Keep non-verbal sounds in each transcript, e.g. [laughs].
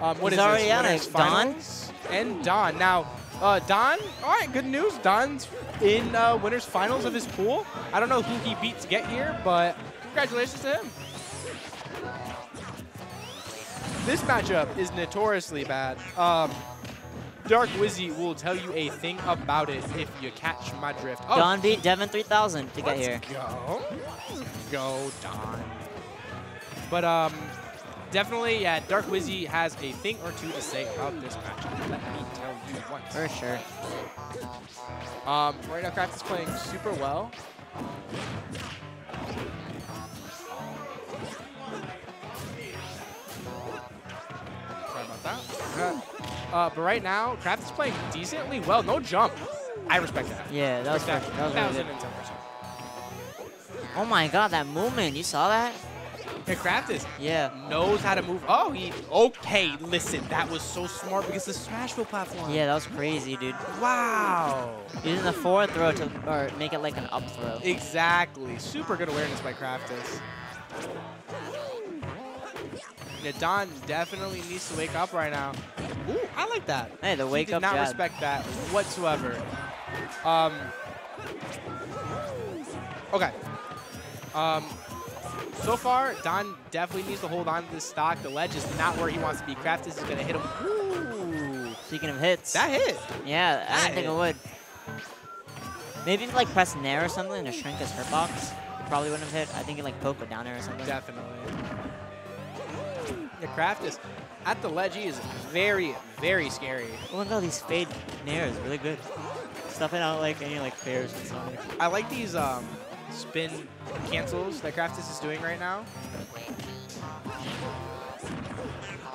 Um, what He's is already this? on. Winners Don? and Don. Now, uh, Don. All right, good news. Don's in uh, winners finals of his pool. I don't know who he beat to get here, but congratulations to him. This matchup is notoriously bad. Um, Dark Wizzy will tell you a thing about it if you catch my drift. Oh, Don beat Deven 3000 to get let's here. Go. Go, Don. But um, definitely, yeah, Dark Wizzy has a thing or two to say about this matchup. Let me tell you once. For sure. Um, right now, Kraft is playing super well. Sorry about that. Uh, but right now, Kraft is playing decently well. No jump. I respect that. Yeah, that was, for, that was really good. 1010%. Oh my god, that movement. You saw that? Yeah, Craftis Yeah. knows how to move. Oh, he okay. Listen, that was so smart because the Smashville platform. Yeah, that was crazy, dude. Wow. Using the forward throw to or make it like an up throw. Exactly. Super good awareness by Craftis. Yeah, Don definitely needs to wake up right now. Ooh, I like that. Hey, the He wake did up not jab. respect that whatsoever. Um. Okay. Um. So far, Don definitely needs to hold on to this stock. The ledge is not where he wants to be. Craftis is going to hit him. Ooh. Speaking of hits. That hit. yeah, I that didn't think it would. Maybe if like press nair or something to shrink his hurt box, it probably wouldn't have hit. I think it like poke it down there or something. Definitely. The Craftis at the ledge he is very, very scary. Oh my god, these fade nairs really good. Stuffing out like any like fairs and something. I like these um, spin cancels that Craftis is doing right now.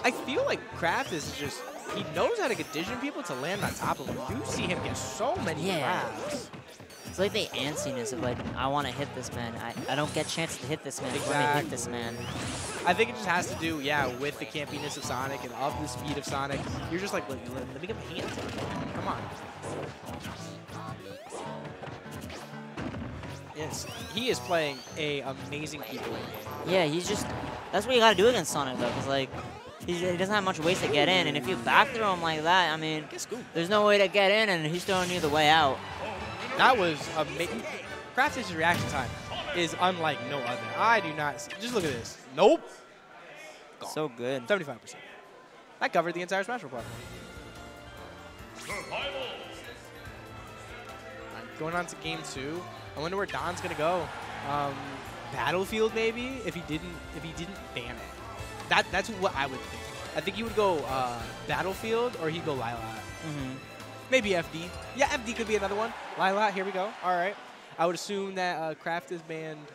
I feel like Craftis is just, he knows how to condition people to land on top of him. You see him get so many Yeah. grabs. It's like the antsiness of like, I want to hit this man. I, I don't get chance to hit this man. Let me hit this man. I think it just has to do, yeah, with the campiness of Sonic and of the speed of Sonic. You're just like, let, let, let me get my hands Yes, he is playing a amazing people game. Yeah, he's just, that's what you got to do against Sonic though, because like, he's, he doesn't have much ways to get in, and if you back throw him like that, I mean, there's no way to get in, and he's throwing you the way out. That was amazing. Craftis's reaction time is unlike no other. I do not. s- Just look at this. Nope. Gone. So good. 75%. That covered the entire Smash Bros. platform. Alright, Going on to game two. I wonder where Don's gonna go. Um, Battlefield maybe if he didn't if he didn't ban it. That that's what I would think. I think he would go uh, Battlefield or he'd go Lylat. hmm Maybe FD. Yeah, FD could be another one. Lylat, here we go. All right. I would assume that uh, Craftis banned.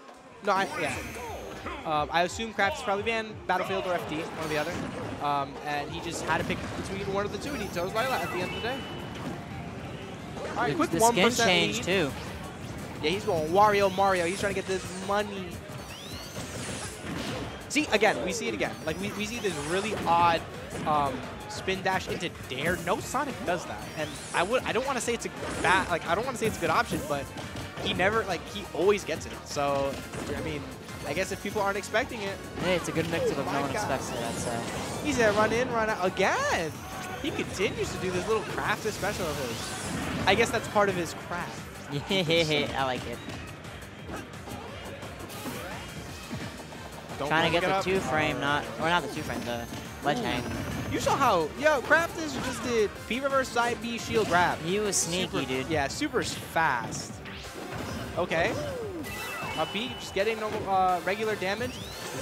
No, I, yeah. Um, I assume Craftis probably banned Battlefield or FD, one or the other. Um, and he just had to pick between one of the two, and he chose Lylat at the end of the day. All right, quick the 1% skin change too. Yeah, he's going Wario Mario. He's trying to get this money. See, again, we see it again. Like, we, we see this really odd um, spin dash into dare. No Sonic does that. And I would I don't want to say it's a bad, like, I don't want to say it's a good option, but he never, like, he always gets it. So, I mean, I guess if people aren't expecting it, Hey, it's a good mix of Oh if no one God. expects it, I'd say. he's at run in, run out again. He continues to do this little crafted special of his. I guess that's part of his craft. Yeah, [laughs] I like it. Don't Trying to get the up. two frame, not or not the two frame, the ledge Ooh. hang. You saw how, yo, Craftis just did P reverse side B shield grab. He was sneaky, Super- dude. Yeah, super fast. Okay. Uh, B just getting normal, uh, regular damage.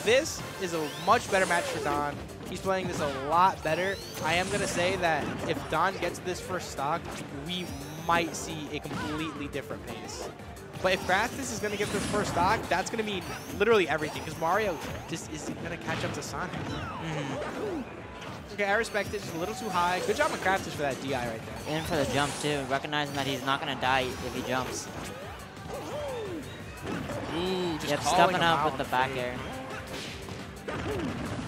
This is a much better match for Don. He's playing this a lot better. I am going to say that if Don gets this first stock, we might see a completely different pace. But if Craftis is going to get this first stock, that's going to mean literally everything because Mario just isn't going to catch up to Sonic. Mhm. Okay, I respect it. Just a little too high. Good job on Craftis for that DI right there. In for the jump too, recognizing that he's not gonna die if he jumps. Ooh, just Yep, stepping up out with the back air.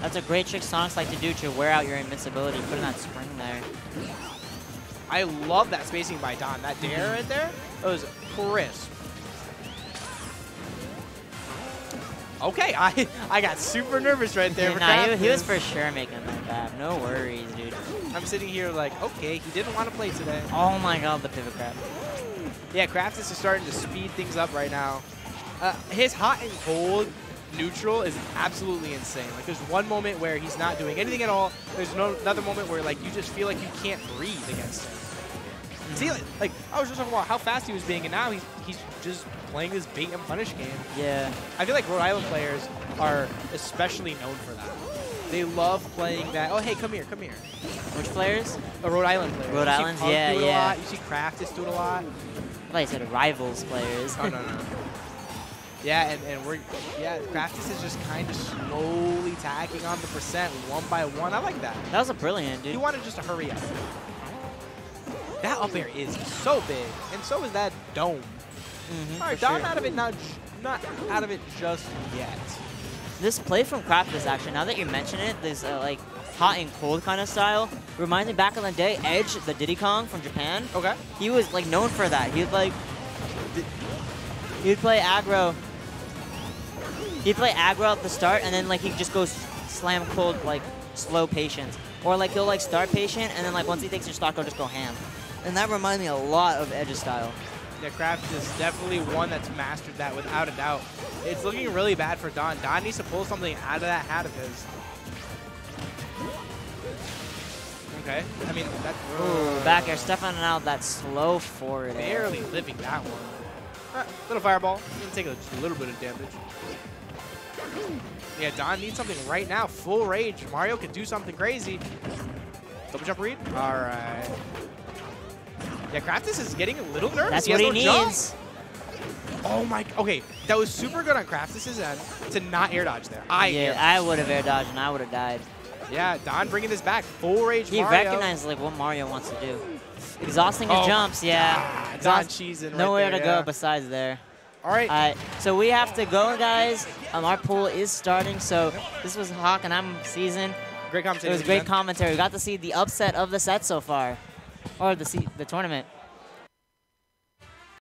That's a great trick Sonics like to do to wear out your invincibility, putting that spring there. I love that spacing by Don. That dare right there, that was crisp. Okay, I [laughs] I got super nervous right there. for nah, he, he was for sure making that grab. No worries, dude. I'm sitting here like, okay, he didn't want to play today. Oh my god, the pivot grab. Yeah, Craftis is starting to speed things up right now. Uh, his hot and cold neutral is absolutely insane. Like, there's one moment where he's not doing anything at all. There's no another moment where, like, you just feel like you can't breathe against him. See, mm-hmm. like, like, I was just talking about how fast he was being, and now he's, he's just playing this bait and punish game. Yeah. I feel like Rhode Island players are especially known for that. They love playing that. Oh, hey, come here, come here. Which players? A Rhode Island player. Rhode Islands? Yeah, do it A yeah. lot. You see Craftis do it a lot. I thought you said rivals players. Oh, no, no. [laughs] Yeah, and, and we're, yeah, Craftis is just kind of slowly tacking on the percent one by one. I like that. That was a brilliant, dude. You wanted just to hurry up. That up air is so big, and so is that dome. Mhm, All right, for sure. out of it, not, not out of it just yet. This play from Craftis, actually, now that you mention it, this uh, like hot and cold kind of style reminds me back in the day, Edge, the Diddy Kong from Japan. Okay. He was like known for that. He'd like, he'd play aggro. He'd play aggro at the start, and then like he just goes slam cold like slow patience, or like he'll like start patient, and then like once he takes your stock, he'll just go ham. And that reminds me a lot of Edge's style. Yeah, Kraft is definitely one that's mastered that without a doubt. It's looking really bad for Don. Don needs to pull something out of that hat of his. Okay. I mean, that. Ooh, back air, Stefan out that slow forward air. Barely living that one. Uh, little fireball. Gonna take a, just a little bit of damage. Yeah, Don needs something right now. Full rage. Mario can do something crazy. Double jump read. All right. Yeah, Craftis is getting a little nervous. That's he what he no jump. needs. Oh my. Okay, that was super good on Craftis' end to not air dodge there. I yeah, I would have air dodged and I would have died. Yeah, Don bringing this back. Full rage He Mario. recognized like what Mario wants to do. Exhausting his Oh jumps, yeah. Don cheesing right Nowhere there, to yeah. go besides there. All right. Alright, so we have to go, guys. Um, our pool is starting, so this was Hawk and I'm season. great commentary. It was great Ben. commentary. We got to see the upset of the set so far, or the se- the tournament.